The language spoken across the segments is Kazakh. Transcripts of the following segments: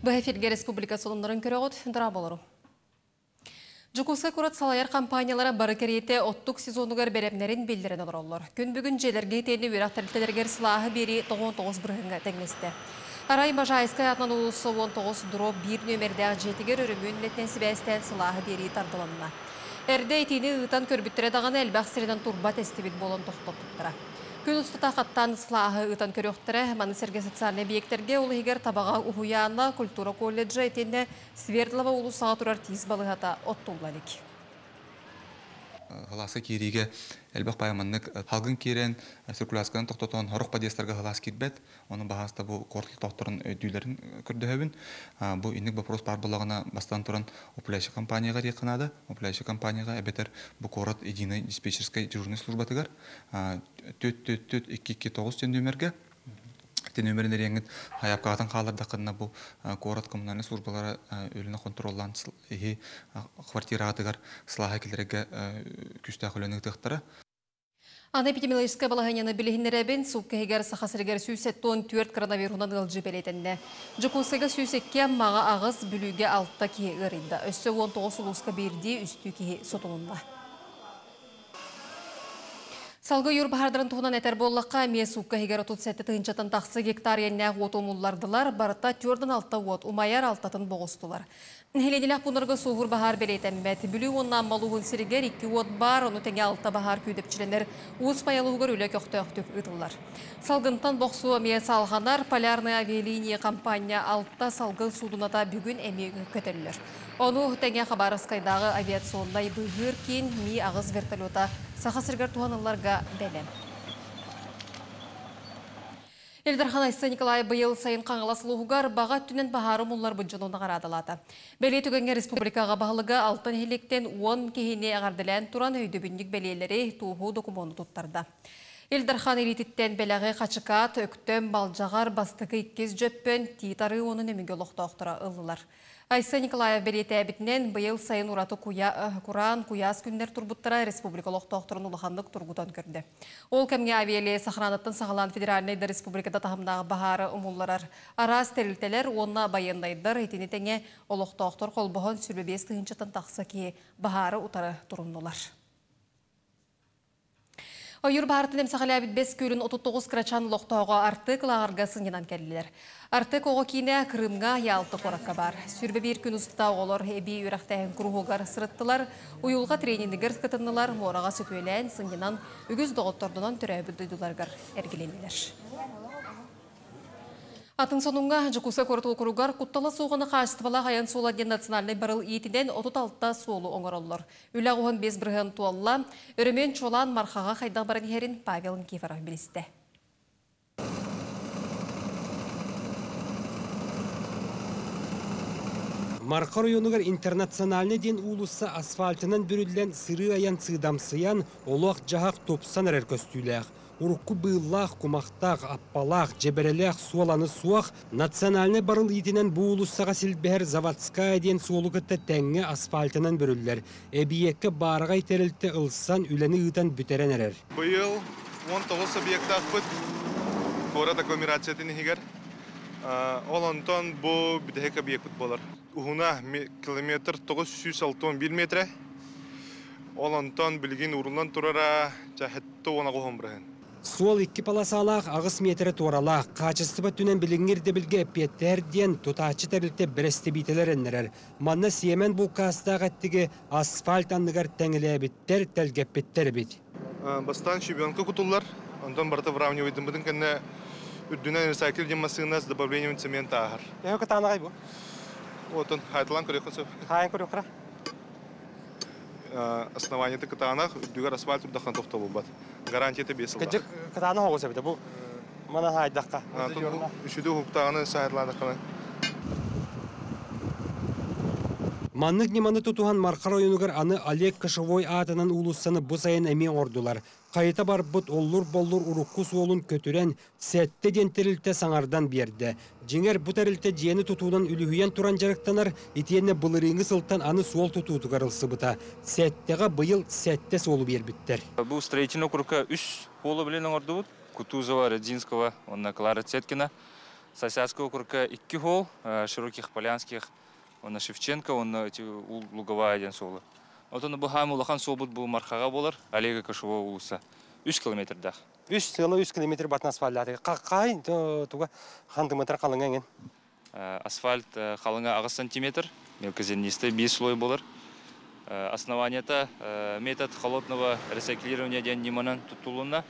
Бәхефелге республика солындарын көріғыт дыра болыру. Жукуска курат салайар компаниялара бары керейте оттук сезонугар беремнерин билдирен олороллор. Күн бүгін желерге тени үрақ тәрілтелергер сылағы бері 99 бірғынға тәңместі. Арай Бажайская атынан улысы 19 дұру бір нөмердегі жетігер өрімін нетнен сібәстен сылағы бері тардыланына. Әрде етini ұтан көрбіттіре дағаны әлбәқ турба тестібіт болын тоқтап тұттыра. Күн ұстыта қаттан ыслағы ұтан көріқтірі, маны сәрге социальный объекттерге ол егер табаға ұхуяна культура колледжі Свердлова улу саға тұрар тиіз балығата оттулладық. Халасы кириге элбек пайманнык халгын кирен циркуляцияны токтотон хорох подъездерге халас кирбет. Оның бағаста бұл кортл токторын өйдүлерин көрдөһөбүн. Бу инник вопрос бар булагына бастан туран управляющий компанияга рекынады. Управляющий компанияга эбетер бу корот единый диспетчерской дежурный служба тыгар. Төт төт төт 229 тендүмерге Тенөмерин реңит хаяпкатын қаларда қынна бұл город коммунальный службалары өліні контроллан ихи квартира атыгар сылаха келерге күстә хүләнү тыктары. Аны эпидемиологическая балаганяны билихиннеребин суккегер сахасыргер сүйсеттон түрт коронавирунан ылжы белетенне. Жукусыга сүйсекке мага агыз бүлүге алтта ки ырында. Өссө 19 улуска бирди үстү ки сотулунда. Салгы юр бахардарын туғынан әтер боллаққа ме суққа хегер отут сәтті тығынчатын тақсы гектар еннәғ от омуллардылар, барыта түрдің алтта от, умайар алтатын боғыстылар. Хеленелек бұнырғы суғыр бағар белейтен бәті. Бүлі оннан малуғын сірігер, екі от бар, оны тәңе алтта бағар күйдепчіленер, уыз паялуғыр үлі көқті өқтік. Оны тәңе қабарысқайдағы авиациондай бұғыр кейін ми ағыз вертолета сақасыргар туғаныларға бәлем. Элдерхан Айса Николай бұйыл сайын қаңыласылуғығар баға түнен бағары мұллар бұнжын оны қарадылады. Бәле түгенге республикаға бағылығы алтын хеліктен 10 кейіне ағардылән тұран өйді бүндік бәлелері туғу документу тұттарды. Элдерхан элититтен бәләғі қачықат, өктен, балжағар, бастықы иккез жөппен, титары оның өміге лоқтауқтыра ылылар. Айса Николаев береті әбітінен бұйыл сайын ұраты Құран, Куяс күндер турбуттара республикалық тоқтырын ұлықандық тұргутан көрді. Ол кәмге авиале сақранаттың сағалан федеральныйды республикада тағымдағы бағары ұмылларар. Арас тәрілтелер онна байындайдыр, етіне тәңе олық тоқтыр қолбығын сүрбебес тыңчатын тақсы ке бағары ұтары. Ойыр бағартын әмсақалі әбіт бес көлін 39 крачан лоқтауға артық лағарға сыңгенан кәлілер. Артық оғы кейіне Крымға ялты қораққа бар. Сүрбе бір күн ұста олар әбі үрақтайын күрғығар сырыттылар, ұйылға тренингігер скытынылар, мораға сөтуелән сыңгенан үгіз доғыттордынан түрі бүддүйділарғар әргеленілер. Атын сонунга жукуса кортул куругар куттала суғаны қаштыбала ғаян сула ден национальный барыл етіден 36 суолу оңыроллар. Үля ғуын без бірген туалла, өрімен чолан мархаға қайда барын херін Павел Никифоров білісті. Марқа районугар интернациональный ден улусы асфальтынан бүрілден сыры аян сыдамсыян олақ жағақ топсан әрер көстүйләқ. Урукку быыллах, кумахтах, аппалах, жеберелях, суаланы суах, национальный барыл итинен бу улуссаға силбәр заводская ден суолугытта тәңге асфальтынан бүрілдер. Эбиекке барағай терілті ылсан үләні ытан бүтерен әрер. Быйыл 19 объектах быт город агломерациятын хигер. Ол онтон бу бидехек объект болар. Уһуна километр 961 метре. Ол онтон билгин урулан турара жахетто она Суол икки паласалақ ағыс метрі туаралақ, қачыстыба түнен біліңер білге петтер ден тұтачы тәрілті біресті бейтелер әннерер. Манна сиемен бұл кастақ әттігі асфальт анныгар тәңілі біттер тәлгеп біттер бит. Бастан чемпионка кутуллар, онтон барта выравнивайдым бытын кәнне үрдүнен ресайкл демасына с добавлением цемента ағар. Яғы кытанағай бұл? Хайын қыра? Основание ты катанах, үрдүгер асфальт үрдахан тоқталу бат. Гарантия ты бесыл. Кәджік кытаны хоғыз әбіді бұл? Мана хайдаққа. Үшіді хуктағаны сайырланы Маннык неманы тутухан марқар ойынугар аны Олег Кошевой атынан улуссаны бұ сайын әмен ордулар. Қайта бар бұт оллур боллур урукку суолун көтүрен сәтте дентерилте саңардан берді. Жеңер бұ тәрілте жиені тутуынан үліхүйен туран жарықтанар, итиенне бұлырыңы сылтан аны суол тутуутугар ылсыбыта. Сәттеға бұйыл сәтте солу бербіттер. Бұл строительный округка үш полу білен оңырды. Кутузова, Редзинского, онна Клара Цеткина. Сосядского округа икки хол, э, широких полянских, он Шевченко, он эти ул- луговая ден солы. Вот он бухам улахан собут бу мархага болар, Олега Кашева улуса. 3 километрдах. үс сыла үс километр батын асфальдаты кай туга хандыметр калыңа Э, Асфальт э, халыңа ағыз сантиметр, мелкозернистый 5 слой болар. Э, Основание-то э, метод холодного рециклирования ден tutuluna.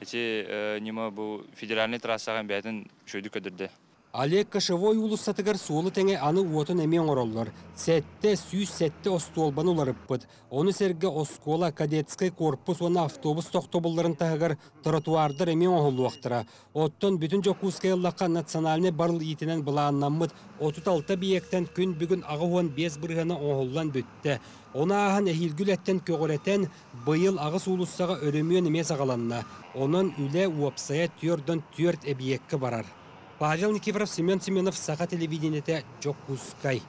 Эти э, нима бу федеральный трассаган бәтін шөйді көдірді. Олег Кошевой улуссатыгар суолы теңе аны уотун эми оңороллор. Сәтте сүүс сәтте остуолбан уларыппыт. Оны серге оскола кадетский корпус оны автобус тохтобулларын тахагар тротуардар эми оңолуактыра. Оттон бүтүн жокускай лака национальный барыл итинен былааннаммыт 36 биектен күн бүгүн агыуан без бырыгана оңоллан бүтті. Она ахан эхилгүлеттен көгөретен быйыл агыс улуссага өрөмүөн эмес агаланна. Онон үле уапсая түйөрдөн түйөрт эбиекке барар. Павел Никифоров, Семен Семенов, Саха телевидениете Жокускай.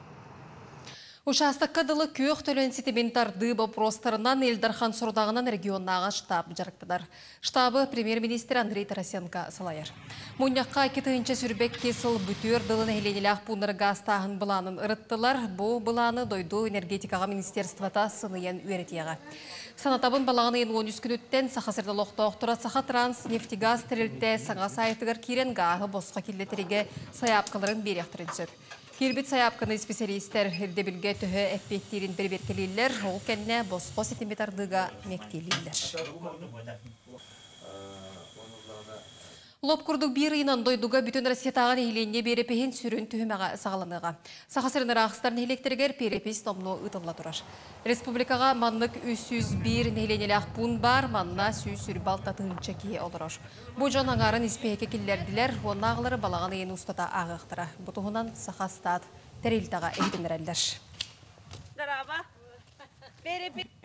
Участокка дылы көк төлен сетебен тарды вопростарынан Элдархан Сұрдағынан регионнаға штаб жарықтыдар. Штабы премьер-министр Андрей Тарасенко салайыр. Мұняққа кетігінші сүрбек кесіл бүтер дылын әйленелі пуныр газ тағын бұланын ұрыттылар. Бұл бұланы дойду энергетикаға министерствата сыныйын өретияға. Санатабын балағаны ең 13 күн өттен сақасырды лоқтоқтыра сақа транс нефтегаз тірілтті саңа сайтығыр керен ғағы босқа келетереге саяпқыларын. Кирбит саяпканы специалисттер хирдебилге төһө эппеттерин берберкелилер, ол кенне босқо сетимбетардыга мектелилер. Лопкурдук бир ыйынан дойдуга бүтүн Россиятаган ийленне берепехин сүрүн түһүмәгә сагаланыга. Сахасырын рахстарын электригер перепис номну ытылла турар. Республикага маннык 301 нейленелек пун бар, манна сүй балта тыынча кие олорор. Бу жон испеке киллердилер, оннағылары балаган ен устата агыктыра. Бутуһунан сахастат терилтага эйтинерелдер. Дараба. Перепи.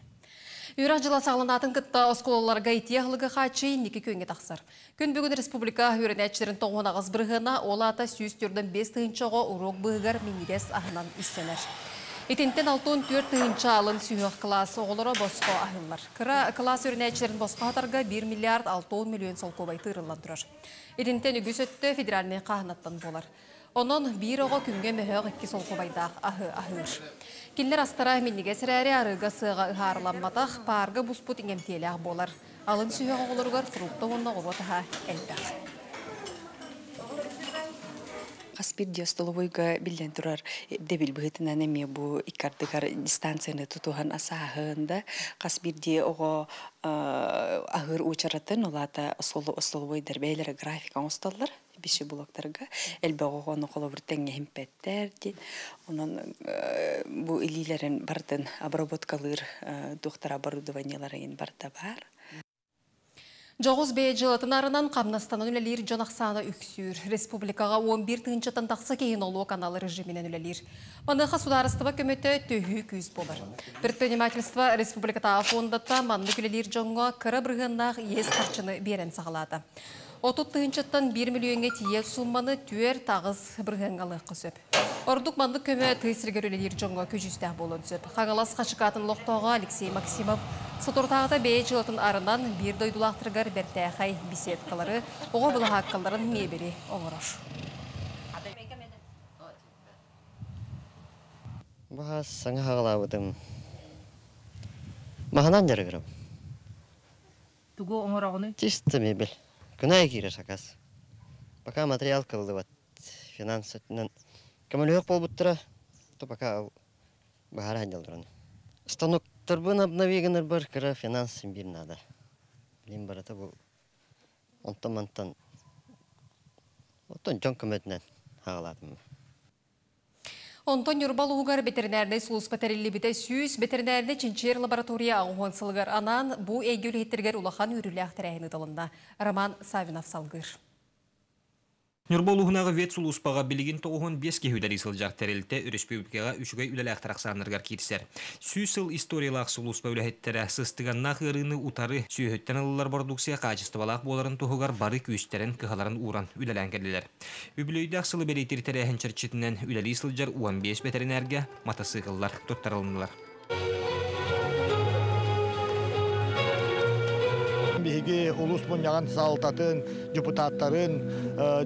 Үрәк жыла сағланатын кытта осколаларға итияғылығы қачы неке көнге тақсыр. Күн бүгін республика үрінәтшілерін тоғын ағыз бірғына ол ата сүйіс түрдің 5 тыынчаға урок бұғығар минерес ағынан істенер. Итинтен алтын төрт тыынча алын сүйіқ класс оғылары босқа ахылар. Кыра класс үрінәтшілерін босқа атарға 1 миллиард 6 миллион сол көбай тырылан тұрар. Итинтен үгіс өтті федеральный қағынаттан болар. Онон бир оға күнге мөхөг икки сол кубайдаах ахы ахыр. Киллер астара минниге сірәре арыга сыға ыхарламатах парга буспут иңемтелях болар. Алын сүйөг оғылыргар фрукта онна оботаха әлдах. Каспир диостоловойга билден турар дебил быһытынан эме бу иккардыгар дистанцияны тутухан асаахында Каспир ди ого ахыр учаратын улата осолу остоловой дербейлер графика осталлар биши блоктарга элбе огону колобур теңе химпеттер дит онон бу илилерин бардын обработкалыр доктор оборудованияларын барда бар Жоғыз бей жылатын арынан қамнастанын үлелер жонақсаны үксүр. Республикаға 11 тыңчатан тақсы кейін олу каналы режимінен үлелер. Маныға сударыстыва көмөті төхі күз болар. Предпринимательство республиката фондата манны үлелер жоңға кыры бірғыннақ ес қарчыны берен сағалады. Отут тыңчаттан 1 миллионге тие сумманы түйер тағыз бірғынғалы қысып. Ордук манды көмө тыйсыргер үлелер жоңға көжістәк болын сөп. Қаңалас қашықатын лоқтоға Алексей Максимов Сотуртағыта бей жылытын арынан бір дойдулақтыргар бәртәқай беседкалары, оға бұлы хаққаларын мебері оңыраш. Баха саңа хағалабытым. Маханан жарыгырым. Тугу оңорогуну. Чисто мебель. Күнай кире сакас. Пока материал кылды вот финанс өтінен. Көмөлөк болбуттыра, то пока ал бахара жалдырын. Станок турбын обновигенер бар, кыра финанс бир надо. Блин барата бу. Онтан мантан. Оттон жон көмөтінен хағаладым. Онтон Юрбал угар ветеринарный слус патерилли бите сүйс ветеринарный чинчер лаборатория сылгар анан бу эгюл хеттергер улахан үрілі тылында. Роман Савинов салгыр. Нюрболуғынағы вет сулуспаға білігін тоғын бес кехудari сылжақ тәрелті республикаға үшігай үләлі ақтырақсанырғар кетісер. Сүйсіл историялақ сулуспа үләхеттері сыстығаннақ ырыны утары сүйхеттен ылылар бордуксия качествалақ боларын тұғығар бары күйістерін кығаларын уран үләлән кәлілер. Үбілейді ақсылы берейтер тәрәхін чырчетінен үләлі сылжар 15 ветеринәрге матасығылар тұттарылынылар. биһиги биһиги улус буньяган салтатын депутаттарын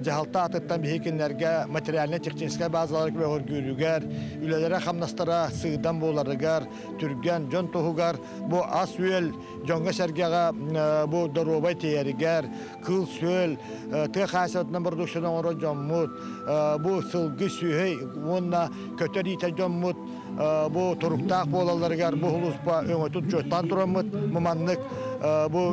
жахалта атыттан биһикиннерге материально техническая базалар көргүрүгер үлелере хамнастара сыыдан боларыгар түрген жон тухугар бу ас үел жонга сергега бу доробай тееригер кыл сөл ты хасатынан продукциядан оро жоммут бу сылгы сүйей онна көтөр ите жоммут бу туруктаак болаларыгар бу хулуспа өңөтүт жөттан турамыт муманнык бу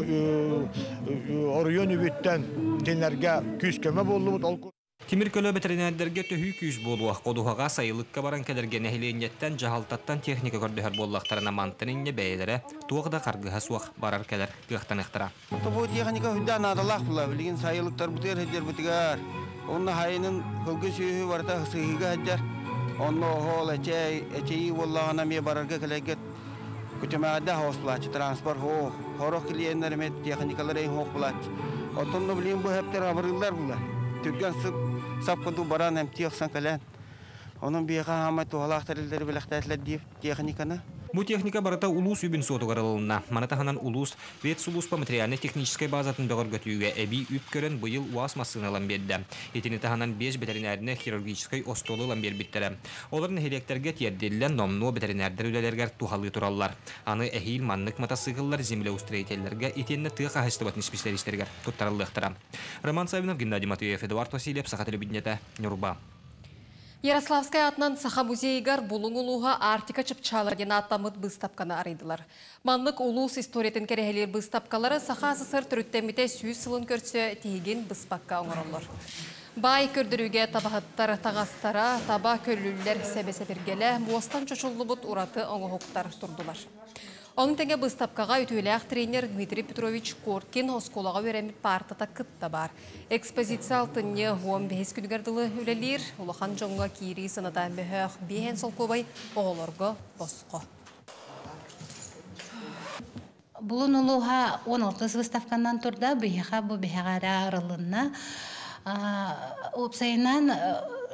оруйон үбүттен тенерге күскөмө боллубут ол Тимир көлө ветеринардерге төһүй күз болуақ қодуғаға сайылыққа баран кәдерге нәхиленеттен жахалтаттан техника көрдөһөр боллақтарына мантынынне бәйелері туғда қарғыға суақ барар кәдер гықтан ықтыра. Тобу техника хүддан адалақ бұла, білген сайылықтар бұтыр хәдер бұтығар. Онны хайының хылғы сүйі барда сыйыға хәдер. Онны оғол әчей, әчейі боллағына ме барарға кәләгет. Күтемәді хоос бұлачы, транспорт хоқ, хорох кілиенлер мет техникалар әйін хоқ бұлачы. Отынны білген бұл хәптер абырылдар illeri bilaktatlar diye техниканы. Бу техника барата улус үбін сотугарылына. Манатаханан улус вет сулуспа материально технической базатын бөгөр götүүгө эби үп көрөн быйыл уас массыналан берди. Этини таханан 5 ветеринарне хирургической остолу лан бербиттере. Оларын хелектерге тиердилен номно ветеринардер үлелергер тухалы тураллар. Аны эхил маннык мотоцикллар землеустроительлерге итенне тыга хастыбат специалисттергер туттарылыктыра. Роман Савинов, Геннадий Матвеев, Эдуард Васильев, Саха телевидениете, Нюрба. Ярославская атынан Саха музейгар булуң улуға Артика чыпчалар аттамыт быстапканы арыдылар. Манлык улус историятын керехелер быстапкалары Саха сысыр түріттеміте сүйіз сылын көрсе тейген быспакка оңырылыр. Бай көрдірүүге табахаттар тағастара, таба көллүллер сәбесетергелі, муастан чочуллы бұт ураты оңығықтар тұрдылар. Оның тәңе бұстапқаға үтіләқ тренер Дмитрий Петрович Коркин осколаға өремет партата кытта бар. Экспозиция алтынне 15 күнгерділі үлелер, ұлахан жоңға кири сынадан бөхәқ бейен солқобай оғылырғы босқо. Бұлын ұлуға 16 выставканнан тұрда бейіға бұл бейіғара арылынна. Опсайынан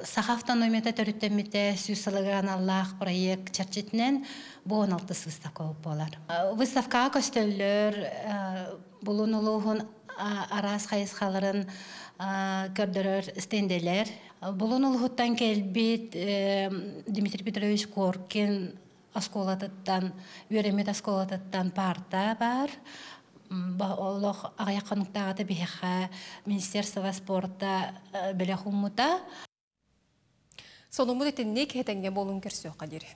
саха автономията төрүттемите сүйсалыган Аллах проект чарчитнен бу 16 выставка болар. Выставкага көстөллөр булун улугун арас хайысхаларын көрдөрөр стенделер. Булун улугуттан келбит Дмитрий Петрович Коркин осколатыттан, Юремет осколатыттан парта бар. Олох аяққанықтағаты бейхә Министерство спорта бәлі хуммута Сонумут етіннек хетенге болун керсі қадері.